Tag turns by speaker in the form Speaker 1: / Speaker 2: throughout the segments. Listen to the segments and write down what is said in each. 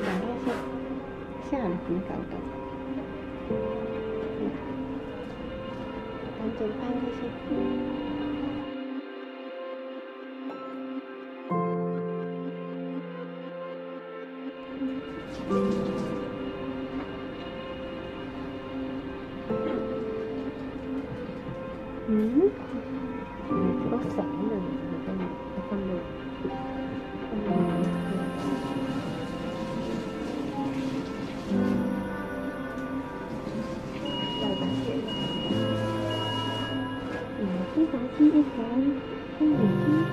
Speaker 1: 赶快去，下了很较早。赶紧搬这些。金湖风景。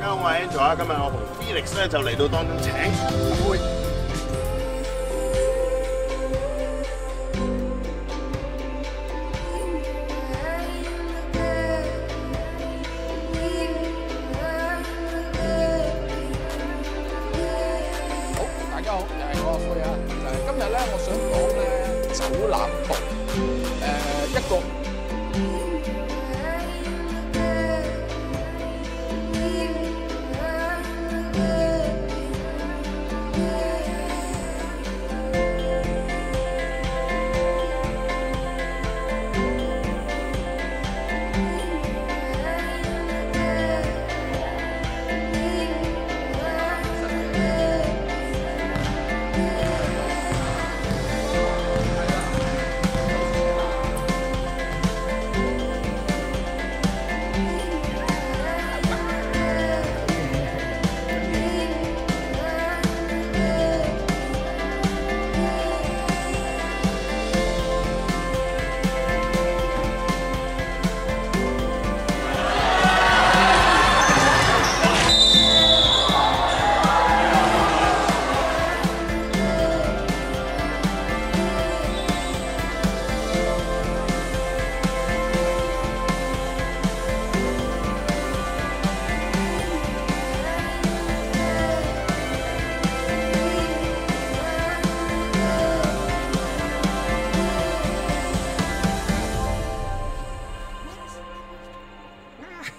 Speaker 2: 大家好，我系 Angel 啊，今日我同 Felix 咧就嚟到当中请
Speaker 3: 好，大家好，又系我佩啊。今日咧，我想讲咧，酒楼诶一
Speaker 1: 个。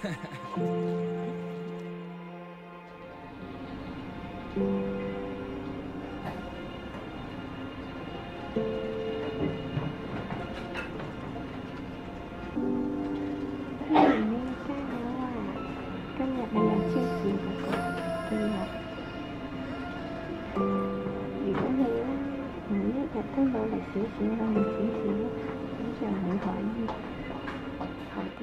Speaker 1: 我们加油啊！今日一样坚持，对吗？如果你每一日都到来少少、少少、少少，你就可以好啲。